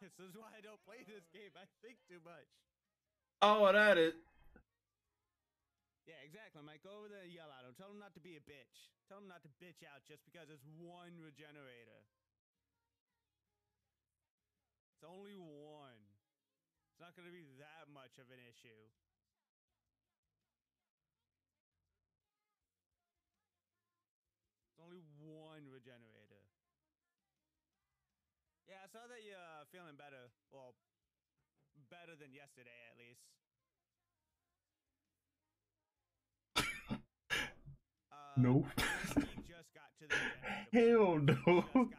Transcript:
This is why I don't play this game. I think too much. Oh, that is. Yeah, exactly. Mike, go over there and yell at him. Tell him not to be a bitch. Tell him not to bitch out just because it's one regenerator. It's only one. It's not going to be that much of an issue. It's only one regenerator. Saw that you're uh, feeling better. Well, better than yesterday, at least. Uh, Nope. Just got to the regenerator. Hell He no.